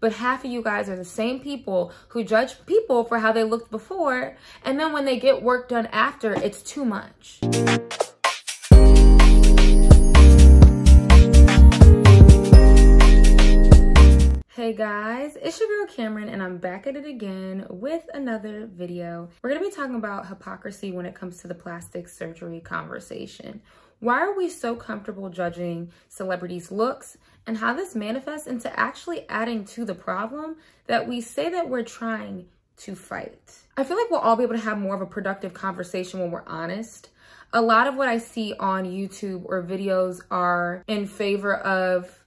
but half of you guys are the same people who judge people for how they looked before. And then when they get work done after, it's too much. Hey guys, it's your girl Camryn and I'm back at it again with another video. We're gonna be talking about hypocrisy when it comes to the plastic surgery conversation. Why are we so comfortable judging celebrities' looks and how this manifests into actually adding to the problem that we say that we're trying to fight? I feel like we'll all be able to have more of a productive conversation when we're honest. A lot of what I see on YouTube or videos are in favor of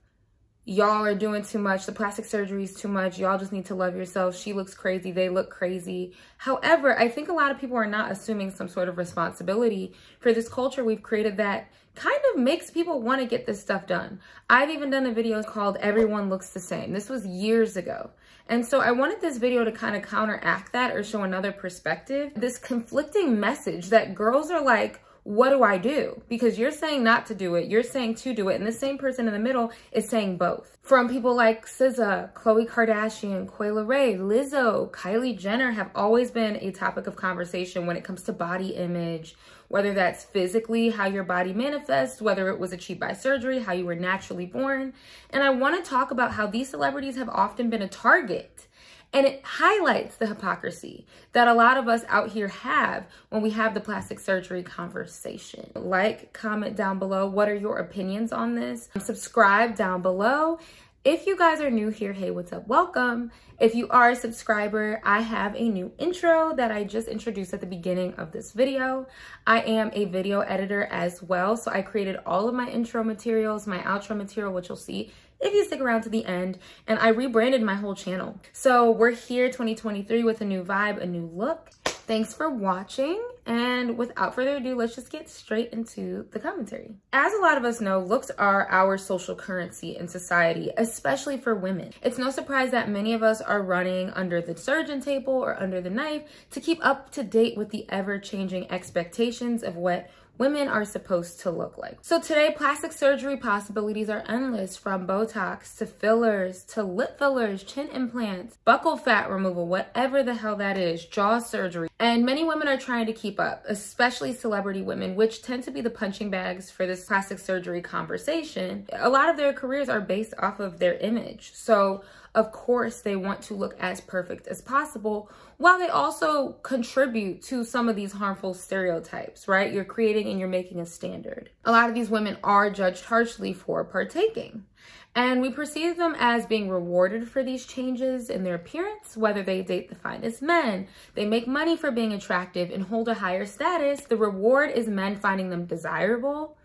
y'all are doing too much. The plastic surgery is too much. Y'all just need to love yourself. She looks crazy. They look crazy. However, I think a lot of people are not assuming some sort of responsibility for this culture we've created that kind of makes people want to get this stuff done. I've even done a video called Everyone Looks the Same. This was years ago. And so I wanted this video to kind of counteract that or show another perspective. This conflicting message that girls are like, what do I do? Because you're saying not to do it, you're saying to do it, and the same person in the middle is saying both. From people like SZA, Khloe Kardashian, Coi Leray, Lizzo, Kylie Jenner have always been a topic of conversation when it comes to body image, whether that's physically, how your body manifests, whether it was achieved by surgery, how you were naturally born. And I wanna talk about how these celebrities have often been a target and it highlights the hypocrisy that a lot of us out here have when we have the plastic surgery conversation. Like, comment down below. What are your opinions on this? Subscribe down below. If you guys are new here, hey, what's up? Welcome. If you are a subscriber, I have a new intro that I just introduced at the beginning of this video. I am a video editor as well, so I created all of my intro materials, my outro material, which you'll see if you stick around to the end. And I rebranded my whole channel. So we're here 2023 with a new vibe, a new look. Thanks for watching. And without further ado, let's just get straight into the commentary. As a lot of us know, looks are our social currency in society, especially for women. It's no surprise that many of us are running under the surgeon table or under the knife to keep up to date with the ever-changing expectations of what women are supposed to look like. So today, plastic surgery possibilities are endless from Botox to fillers to lip fillers, chin implants, buccal fat removal, whatever the hell that is, jaw surgery. And many women are trying to keep up, especially celebrity women, which tend to be the punching bags for this plastic surgery conversation. A lot of their careers are based off of their image. So of course they want to look as perfect as possible while they also contribute to some of these harmful stereotypes, right? You're creating and you're making a standard. A lot of these women are judged harshly for partaking. And we perceive them as being rewarded for these changes in their appearance, whether they date the finest men, they make money for being attractive and hold a higher status. The reward is men finding them desirable.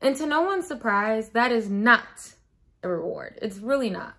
And to no one's surprise, that is not a reward. It's really not.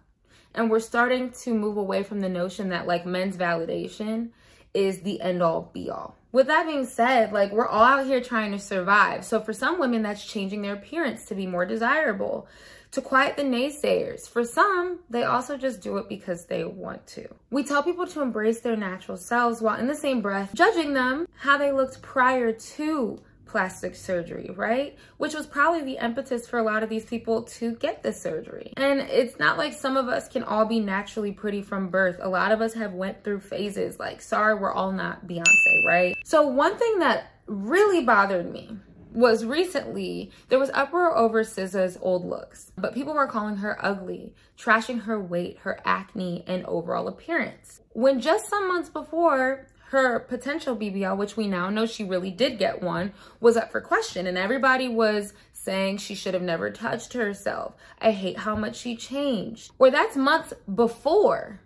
And we're starting to move away from the notion that like men's validation is the end all be all. With that being said, like we're all out here trying to survive. So for some women, that's changing their appearance to be more desirable, to quiet the naysayers. For some, they also just do it because they want to. We tell people to embrace their natural selves while in the same breath judging them how they looked prior to plastic surgery, right? Which was probably the impetus for a lot of these people to get the surgery. And it's not like some of us can all be naturally pretty from birth. A lot of us have went through phases like, sorry, we're all not Beyonce, right? So one thing that really bothered me was recently there was uproar over SZA's old looks, but people were calling her ugly, trashing her weight, her acne, and overall appearance. When just some months before, her potential BBL, which we now know she really did get one, was up for question. And everybody was saying she should have never touched herself. I hate how much she changed. Or that's months before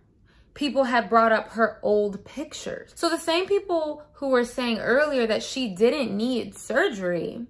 people had brought up her old pictures. So the same people who were saying earlier that she didn't need surgery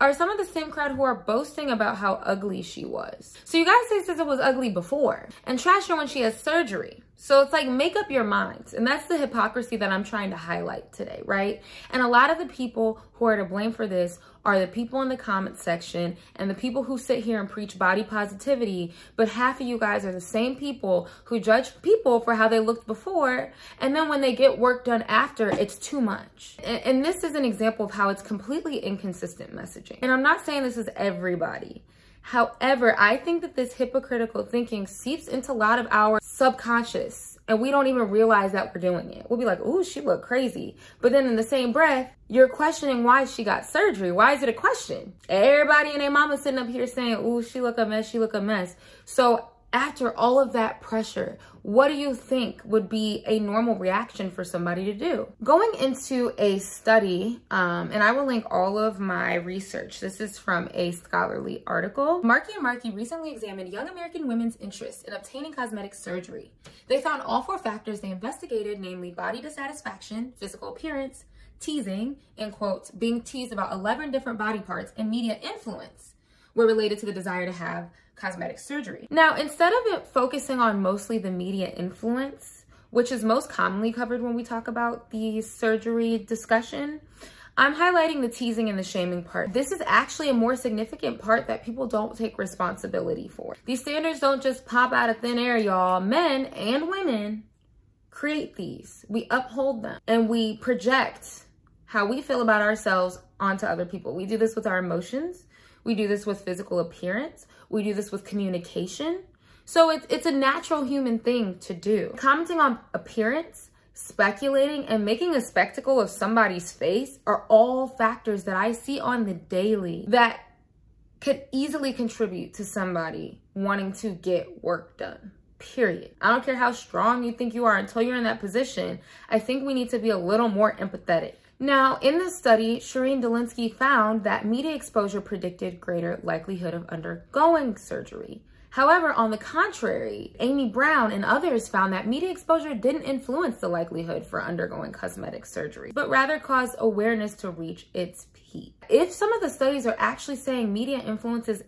are some of the same crowd who are boasting about how ugly she was. So you guys say SZA was ugly before and trash her when she has surgery. So it's like make up your minds. And that's the hypocrisy that I'm trying to highlight today, right? And a lot of the people who are to blame for this are the people in the comment section and the people who sit here and preach body positivity. But half of you guys are the same people who judge people for how they looked before. And then when they get work done after, it's too much. And, and this is an example of how it's completely inconsistent messaging. And I'm not saying this is everybody. However, I think that this hypocritical thinking seeps into a lot of our subconscious and we don't even realize that we're doing it. We'll be like, ooh, she looked crazy. But then in the same breath, you're questioning why she got surgery. Why is it a question? Everybody and their mama sitting up here saying, ooh, she look a mess, she look a mess. So after all of that pressure, what do you think would be a normal reaction for somebody to do? Going into a study, um, and I will link all of my research. This is from a scholarly article. Markey and Markey recently examined young American women's interest in obtaining cosmetic surgery. They found all four factors they investigated, namely body dissatisfaction, physical appearance, teasing, in quotes, being teased about 11 different body parts, and media influence were related to the desire to have cosmetic surgery. Now, instead of it focusing on mostly the media influence, which is most commonly covered when we talk about the surgery discussion, I'm highlighting the teasing and the shaming part. This is actually a more significant part that people don't take responsibility for. These standards don't just pop out of thin air, y'all. Men and women create these. We uphold them and we project how we feel about ourselves onto other people. We do this with our emotions. We do this with physical appearance. We do this with communication. So it's, it's a natural human thing to do. Commenting on appearance, speculating, and making a spectacle of somebody's face are all factors that I see on the daily that could easily contribute to somebody wanting to get work done period. I don't care how strong you think you are until you're in that position. I think we need to be a little more empathetic. Now, in this study, Shireen Delinsky found that media exposure predicted greater likelihood of undergoing surgery. However, on the contrary, Amy Brown and others found that media exposure didn't influence the likelihood for undergoing cosmetic surgery, but rather caused awareness to reach its peak. If some of the studies are actually saying media influences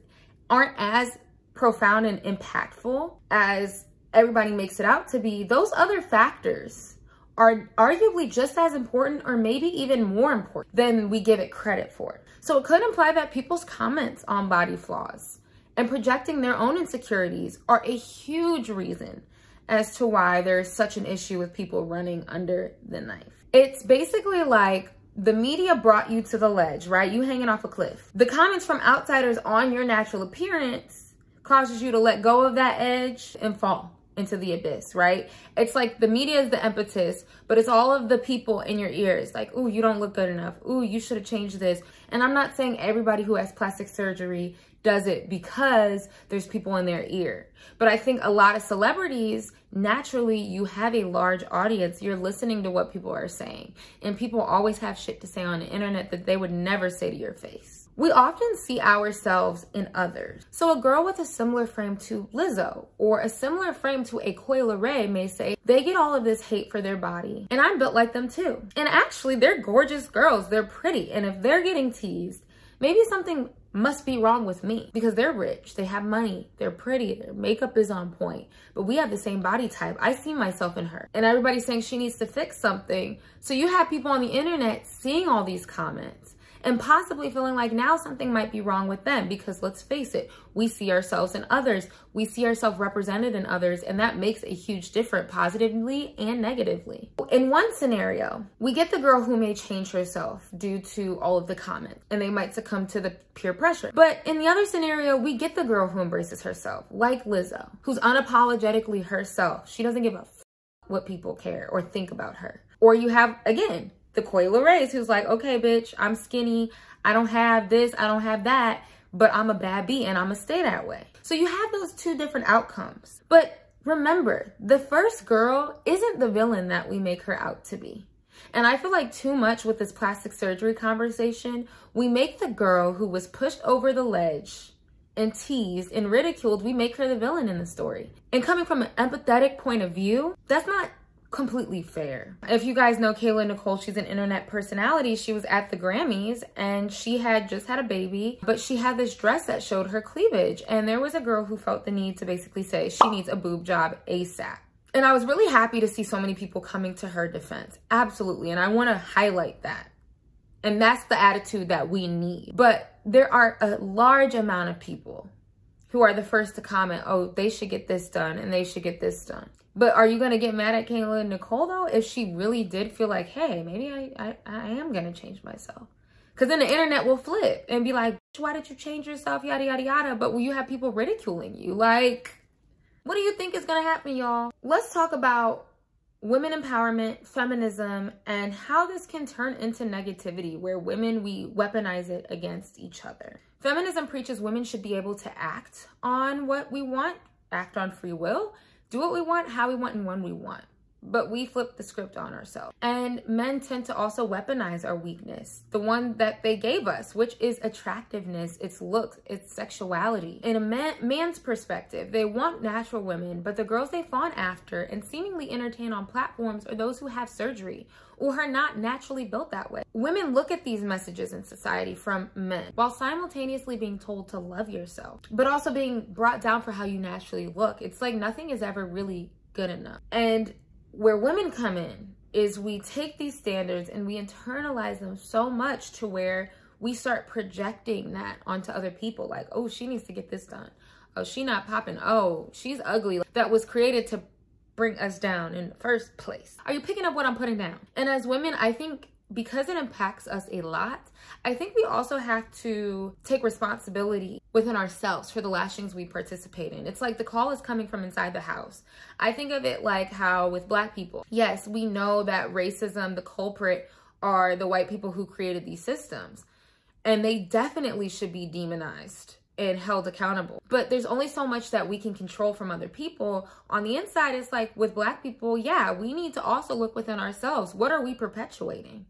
aren't as profound and impactful as everybody makes it out to be, those other factors are arguably just as important or maybe even more important than we give it credit for. So it could imply that people's comments on body flaws and projecting their own insecurities are a huge reason as to why there's such an issue with people running under the knife. It's basically like the media brought you to the ledge, right? You hanging off a cliff. The comments from outsiders on your natural appearance causes you to let go of that edge and fall into the abyss, right? It's like the media is the impetus, but it's all of the people in your ears like, ooh, you don't look good enough. Ooh, you should have changed this. And I'm not saying everybody who has plastic surgery does it because there's people in their ear. But I think a lot of celebrities, naturally, you have a large audience. You're listening to what people are saying. And people always have shit to say on the internet that they would never say to your face. We often see ourselves in others. So a girl with a similar frame to Lizzo or a similar frame to a Coi Leray may say they get all of this hate for their body and I'm built like them too. And actually they're gorgeous girls, they're pretty. And if they're getting teased, maybe something must be wrong with me because they're rich, they have money, they're pretty, their makeup is on point, but we have the same body type. I see myself in her and everybody's saying she needs to fix something. So you have people on the internet seeing all these comments and possibly feeling like now something might be wrong with them because let's face it, we see ourselves in others. We see ourselves represented in others and that makes a huge difference positively and negatively. In one scenario, we get the girl who may change herself due to all of the comments and they might succumb to the peer pressure. But in the other scenario, we get the girl who embraces herself like Lizzo, who's unapologetically herself. She doesn't give a what people care or think about her. Or you have, again, the Coi Leray who's like, okay, bitch, I'm skinny. I don't have this. I don't have that. But I'm a bad bee and I'm going to stay that way. So you have those two different outcomes. But remember, the first girl isn't the villain that we make her out to be. And I feel like too much with this plastic surgery conversation, we make the girl who was pushed over the ledge and teased and ridiculed, we make her the villain in the story. And coming from an empathetic point of view, that's not completely fair. If you guys know Kayla Nicole, she's an internet personality. She was at the Grammys and she had just had a baby, but she had this dress that showed her cleavage. And there was a girl who felt the need to basically say she needs a boob job ASAP. And I was really happy to see so many people coming to her defense. Absolutely. And I want to highlight that. And that's the attitude that we need. But there are a large amount of people who are the first to comment, oh, they should get this done and they should get this done. But are you to get mad at Kayla Nicole though if she really did feel like, hey, maybe I, I, I am to change myself? Because then the internet will flip and be like, why did you change yourself? Yada, yada, yada. But will you have people ridiculing you? Like, What do you think is gonna happen, y'all? Let's talk about women empowerment, feminism, and how this can turn into negativity where women, we weaponize it against each other. Feminism preaches women should be able to act on what we want, act on free will, do what we want, how we want, and when we want but we flip the script on ourselves. And men tend to also weaponize our weakness, the one that they gave us, which is attractiveness, its looks, its sexuality. In a man, man's perspective, they want natural women, but the girls they fawn after and seemingly entertain on platforms are those who have surgery or are not naturally built that way. Women look at these messages in society from men while simultaneously being told to love yourself, but also being brought down for how you naturally look. It's like nothing is ever really good enough. And where women come in is we take these standards and we internalize them so much to where we start projecting that onto other people. Like oh she needs to get this done. Oh she not popping. Oh she's ugly. That was created to bring us down in the first place. Are you picking up what i'm putting down? And as women i think because it impacts us a lot, I think we also have to take responsibility within ourselves for the lashings we participate in. It's like the call is coming from inside the house. I think of it like how with black people, yes, we know that racism, the culprit are the white people who created these systems. And they definitely should be demonized and held accountable. But there's only so much that we can control from other people. On the inside, it's like with black people, yeah, we need to also look within ourselves. What are we perpetuating?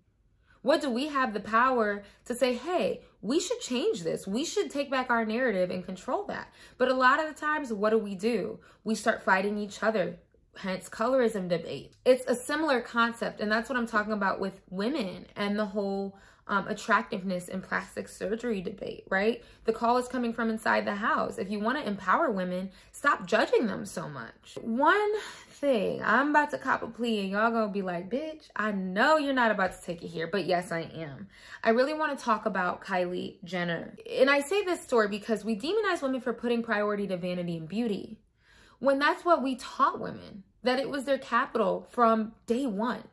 What do we have the power to say, hey, we should change this. We should take back our narrative and control that. But a lot of the times, what do we do? We start fighting each other, hence colorism debate. It's a similar concept, and that's what I'm talking about with women and the whole um, attractiveness and plastic surgery debate, right? The call is coming from inside the house. If you want to empower women, stop judging them so much. One thing, I'm about to cop a plea and y'all gonna be like, bitch, I know you're not about to take it here, but yes, I am. I really want to talk about Kylie Jenner. And I say this story because we demonize women for putting priority to vanity and beauty when that's what we taught women, that it was their capital from day one.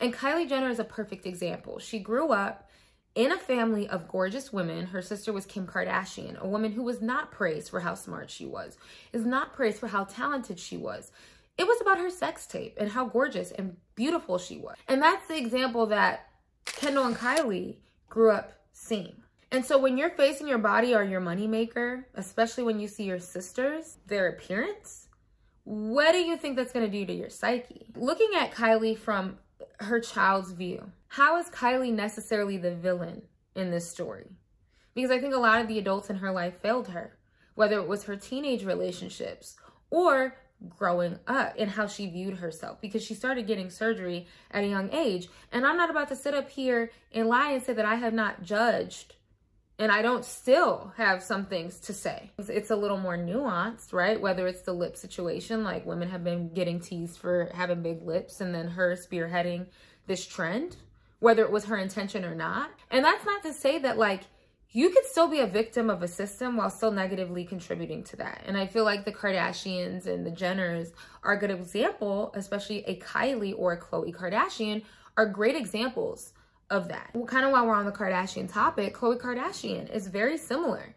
And Kylie Jenner is a perfect example. She grew up in a family of gorgeous women, her sister was Kim Kardashian, a woman who was not praised for how smart she was, is not praised for how talented she was. It was about her sex tape and how gorgeous and beautiful she was. And that's the example that Kendall and Kylie grew up seeing. And so when you're facing your body or your moneymaker, especially when you see your sisters, their appearance, what do you think that's going to do to your psyche? Looking at Kylie from her child's view, how is Kylie necessarily the villain in this story? Because I think a lot of the adults in her life failed her, whether it was her teenage relationships or growing up and how she viewed herself because she started getting surgery at a young age. And I'm not about to sit up here and lie and say that I have not judged and I don't still have some things to say. It's a little more nuanced, right? Whether it's the lip situation, like women have been getting teased for having big lips and then her spearheading this trend whether it was her intention or not. And that's not to say that like you could still be a victim of a system while still negatively contributing to that. And I feel like the Kardashians and the Jenners are a good example, especially a Kylie or a Khloe Kardashian are great examples of that. Well, kind of while we're on the Kardashian topic, Khloe Kardashian is very similar.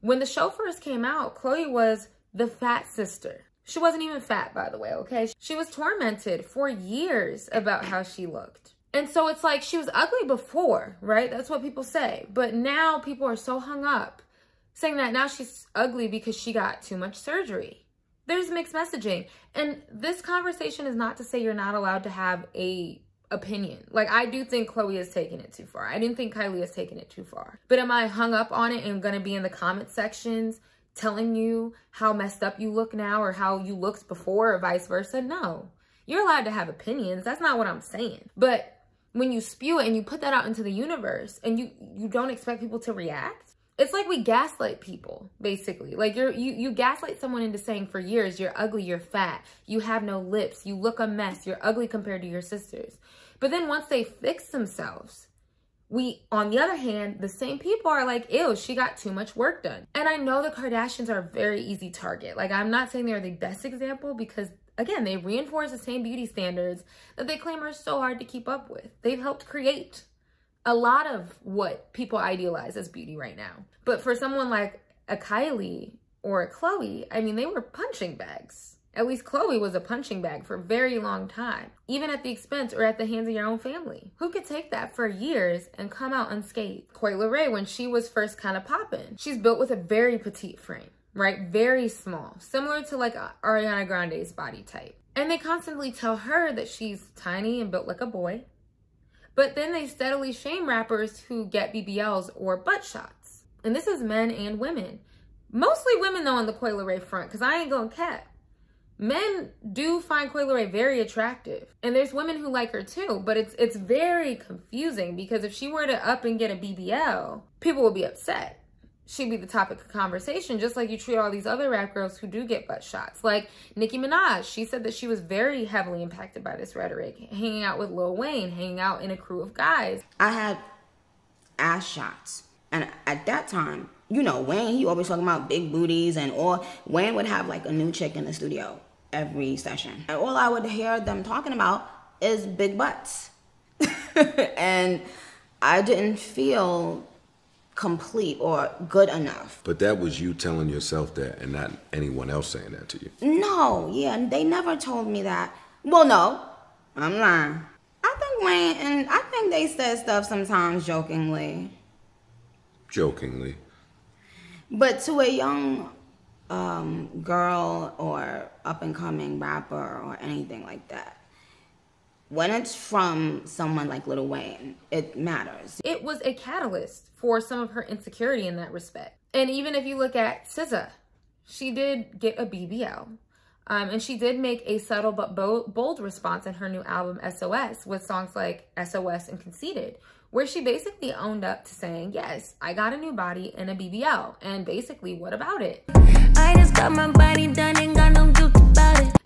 When the show first came out, Khloe was the fat sister. She wasn't even fat, by the way, okay? She was tormented for years about how she looked. And so it's like she was ugly before, right? That's what people say. But now people are so hung up saying that now she's ugly because she got too much surgery. There's mixed messaging. And this conversation is not to say you're not allowed to have a opinion. Like I do think Khloe has taken it too far. I didn't think Kylie has taken it too far. But am I hung up on it and gonna be in the comment sections telling you how messed up you look now or how you looked before or vice versa? No. You're allowed to have opinions. That's not what I'm saying. But when you spew it and you put that out into the universe and you you don't expect people to react it's like we gaslight people basically like you're you you gaslight someone into saying for years you're ugly you're fat you have no lips you look a mess you're ugly compared to your sisters but then once they fix themselves we on the other hand the same people are like ew she got too much work done and i know the kardashians are a very easy target like i'm not saying they're the best example because Again, they reinforce the same beauty standards that they claim are so hard to keep up with. They've helped create a lot of what people idealize as beauty right now. But for someone like a Kylie, or a Khloe, I mean, they were punching bags. At least Khloe was a punching bag for a very long time, even at the expense or at the hands of your own family. Who could take that for years and come out unscathed? Coi Leray, when she was first kind of popping, she's built with a very petite frame, right? Very small, similar to like Ariana Grande's body type. And they constantly tell her that she's tiny and built like a boy. But then they steadily shame rappers who get BBLs or butt shots. And this is men and women. Mostly women though on the Coi Leray front, because I ain't gonna cap men do find Coi Leray very attractive. And there's women who like her too, but it's it's very confusing because if she were to up and get a BBL, people would be upset. She'd be the topic of conversation, just like you treat all these other rap girls who do get butt shots. Like Nicki Minaj, she said that she was very heavily impacted by this rhetoric, hanging out with Lil Wayne, hanging out in a crew of guys. I had ass shots. And at that time, you know, Wayne, he always talking about big booties and or Wayne would have like a new chick in the studio every session. And all I would hear them talking about is big butts. and I didn't feel complete or good enough. But that was you telling yourself that and not anyone else saying that to you. No, yeah, they never told me that. Well, no, I'm lying. I think Wayne, and I think they said stuff sometimes jokingly. Jokingly. But to a young um, girl or up and coming rapper or anything like that. When it's from someone like Lil Wayne, it matters. It was a catalyst for some of her insecurity in that respect. And even if you look at SZA, she did get a BBL. Um, and she did make a subtle but bold response in her new album, SOS, with songs like SOS and Conceited, where she basically owned up to saying, yes, I got a new body and a BBL. And basically, what about it?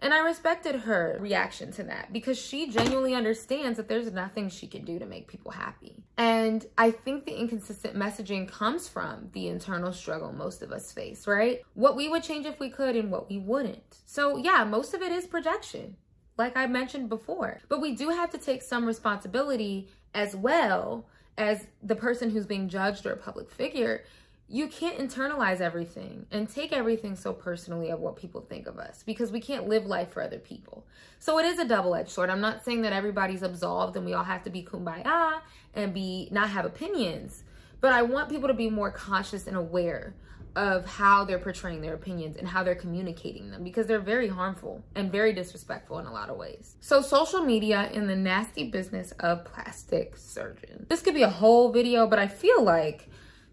And I respected her reaction to that because she genuinely understands that there's nothing she can do to make people happy. And I think the inconsistent messaging comes from the internal struggle most of us face, right? What we would change if we could and what we wouldn't. So yeah, most of it is projection like I mentioned before. But we do have to take some responsibility as well as the person who's being judged or a public figure, you can't internalize everything and take everything so personally of what people think of us because we can't live life for other people. So it is a double-edged sword. I'm not saying that everybody's absolved and we all have to be kumbaya and be not have opinions, but I want people to be more conscious and aware of how they're portraying their opinions and how they're communicating them because they're very harmful and very disrespectful in a lot of ways. So social media and the nasty business of plastic surgeon. This could be a whole video, but I feel like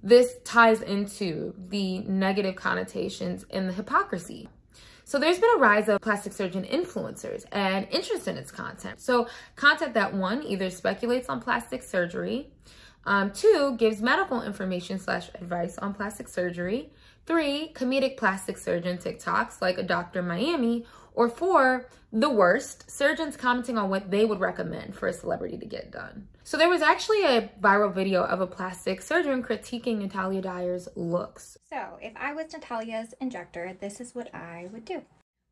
this ties into the negative connotations and the hypocrisy. So there's been a rise of plastic surgeon influencers and interest in its content. So content that one either speculates on plastic surgery, um, two, gives medical information slash advice on plastic surgery. Three, comedic plastic surgeon TikToks like a Dr. Miami. Or four, the worst, surgeons commenting on what they would recommend for a celebrity to get done. So there was actually a viral video of a plastic surgeon critiquing Natalia Dyer's looks. So if I was Natalia's injector, this is what I would do.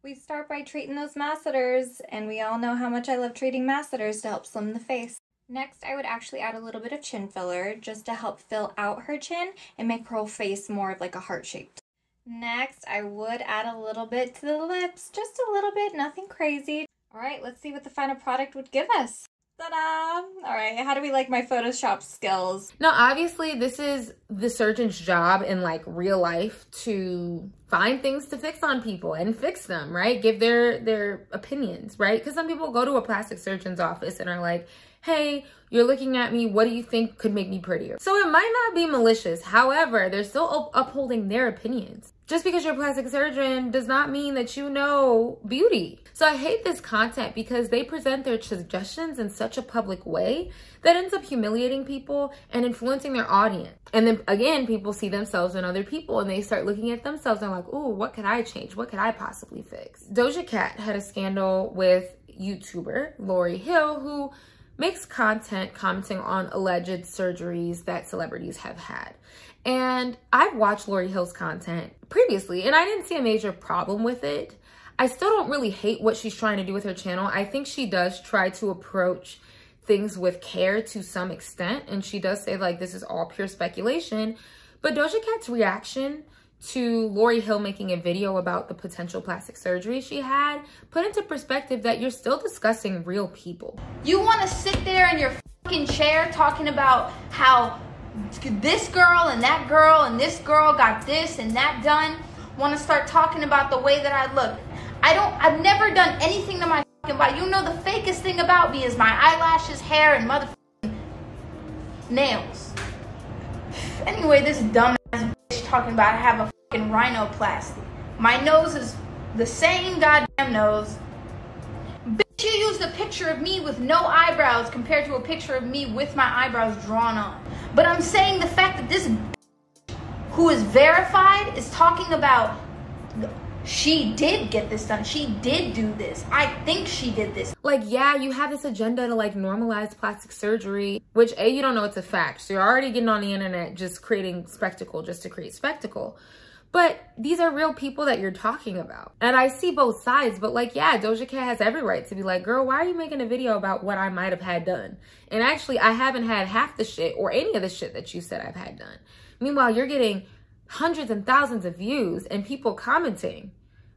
We start by treating those masseters, and we all know how much I love treating masseters to help slim the face. Next, I would actually add a little bit of chin filler just to help fill out her chin and make her whole face more of like a heart shaped. Next, I would add a little bit to the lips, just a little bit, nothing crazy. All right, let's see what the final product would give us. Ta-da! All right, how do we like my Photoshop skills? Now, obviously, this is the surgeon's job in like real life to find things to fix on people and fix them, right? Give their their opinions, right? Because some people go to a plastic surgeon's office and are like, hey, you're looking at me, what do you think could make me prettier? So it might not be malicious. However, they're still up upholding their opinions. Just because you're a plastic surgeon does not mean that you know beauty. So I hate this content because they present their suggestions in such a public way that ends up humiliating people and influencing their audience. And then again, people see themselves in other people and they start looking at themselves and like, oh, what could I change? What could I possibly fix? Doja Cat had a scandal with YouTuber Lorry Hill who makes content commenting on alleged surgeries that celebrities have had. And I've watched Lorry Hill's content previously and I didn't see a major problem with it. I still don't really hate what she's trying to do with her channel. I think she does try to approach things with care to some extent. And she does say like, this is all pure speculation. But Doja Cat's reaction to Lorry Hill making a video about the potential plastic surgery she had, put into perspective that you're still discussing real people. You want to sit there in your fucking chair talking about how this girl and that girl and this girl got this and that done. Want to start talking about the way that I look. I don't, I've never done anything to my fucking body. You know, the fakest thing about me is my eyelashes, hair, and motherfucking nails. Anyway, this dumb talking about I have a fucking rhinoplasty. My nose is the same goddamn nose. Bitch, you used a picture of me with no eyebrows compared to a picture of me with my eyebrows drawn on. But I'm saying the fact that this who is verified is talking about she did get this done. She did do this. I think she did this. Like, yeah, you have this agenda to like normalize plastic surgery, which A, you don't know it's a fact. So you're already getting on the internet just creating spectacle just to create spectacle. But these are real people that you're talking about. And I see both sides, but like, yeah, Doja Cat has every right to be like, girl, why are you making a video about what I might have had done? And actually, I haven't had half the shit or any of the shit that you said I've had done. Meanwhile, you're getting hundreds and thousands of views and people commenting,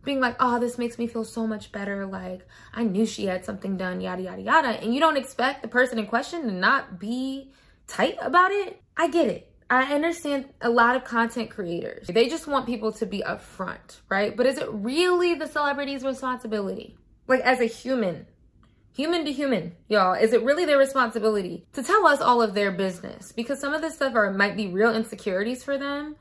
being like, oh, this makes me feel so much better. Like, I knew she had something done, yada, yada, yada. And you don't expect the person in question to not be tight about it. I get it. I understand a lot of content creators. They just want people to be upfront, right? But is it really the celebrity's responsibility? Like as a human, human to human, y'all, is it really their responsibility to tell us all of their business? Because some of this stuff are might be real insecurities for them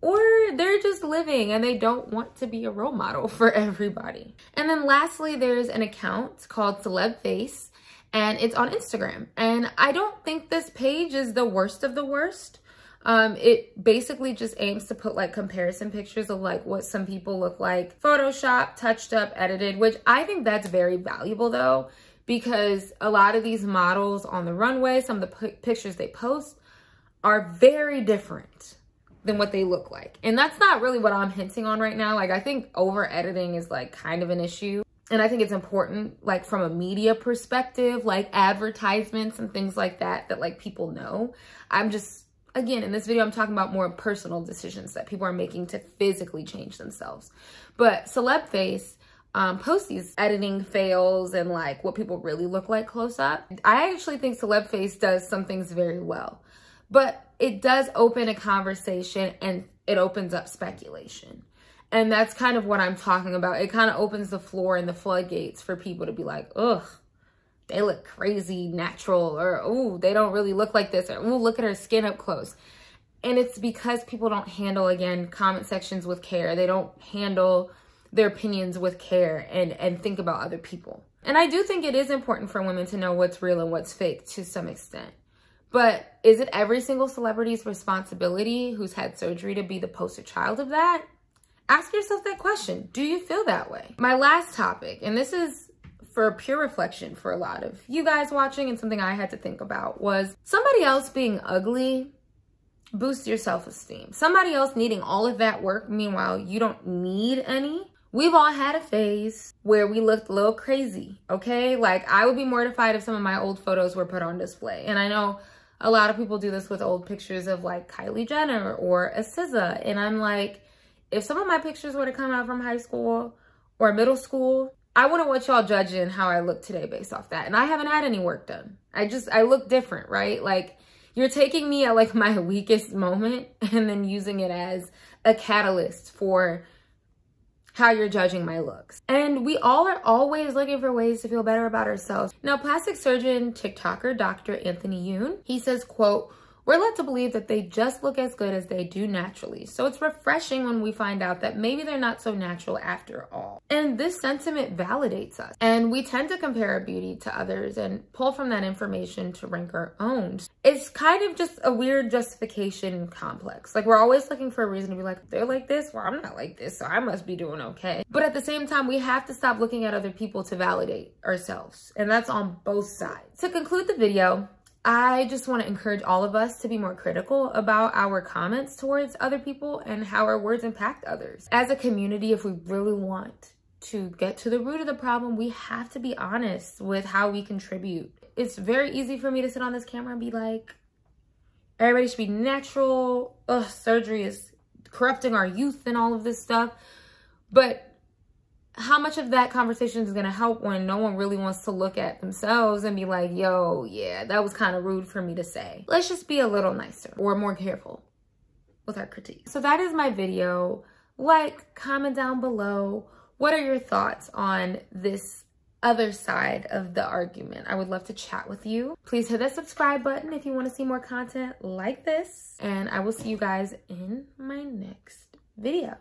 or they're just living and they don't want to be a role model for everybody. And then lastly, there's an account called Celeb Face and it's on Instagram. And I don't think this page is the worst of the worst. Um, it basically just aims to put like comparison pictures of like what some people look like, Photoshop, touched up, edited, which I think that's very valuable though, because a lot of these models on the runway, some of the pictures they post are very different than what they look like. And that's not really what I'm hinting on right now. Like I think over editing is like kind of an issue. And I think it's important like from a media perspective, like advertisements and things like that, that like people know. I'm just again, in this video, I'm talking about more personal decisions that people are making to physically change themselves. But Celeb Face um, posts these editing fails and like what people really look like close up. I actually think Celeb Face does some things very well, but it does open a conversation and it opens up speculation. And that's kind of what I'm talking about. It kind of opens the floor and the floodgates for people to be like, ugh, they look crazy natural or oh they don't really look like this or oh look at her skin up close. And it's because people don't handle again comment sections with care. They don't handle their opinions with care and and think about other people. And i do think it is important for women to know what's real and what's fake to some extent. But is it every single celebrity's responsibility who's had surgery to be the poster child of that? Ask yourself that question. Do you feel that way? My last topic and this is for pure reflection for a lot of you guys watching and something I had to think about was somebody else being ugly boosts your self-esteem. Somebody else needing all of that work, meanwhile, you don't need any. We've all had a phase where we looked a little crazy, okay? Like, I would be mortified if some of my old photos were put on display. And I know a lot of people do this with old pictures of like Kylie Jenner or a SZA. And I'm like, if some of my pictures were to come out from high school or middle school, I wouldn't want y'all judging how I look today based off that. And I haven't had any work done. I just, I look different, right? Like you're taking me at like my weakest moment and then using it as a catalyst for how you're judging my looks. And we all are always looking for ways to feel better about ourselves. Now, plastic surgeon, TikToker, Dr. Anthony Youn, he says, quote, we're led to believe that they just look as good as they do naturally. So it's refreshing when we find out that maybe they're not so natural after all. And this sentiment validates us. And we tend to compare our beauty to others and pull from that information to rank our own. It's kind of just a weird justification complex. Like we're always looking for a reason to be like, they're like this, well, I'm not like this, so I must be doing okay. But at the same time, we have to stop looking at other people to validate ourselves. And that's on both sides. To conclude the video, I just want to encourage all of us to be more critical about our comments towards other people and how our words impact others. As a community, if we really want to get to the root of the problem, we have to be honest with how we contribute. It's very easy for me to sit on this camera and be like, everybody should be natural. Ugh, surgery is corrupting our youth and all of this stuff. But how much of that conversation is going to help when no one really wants to look at themselves and be like, yo, yeah, that was kind of rude for me to say. Let's just be a little nicer or more careful with our critique. So that is my video. Like, comment down below. What are your thoughts on this other side of the argument. I would love to chat with you. Please hit that subscribe button if you want to see more content like this. And I will see you guys in my next video.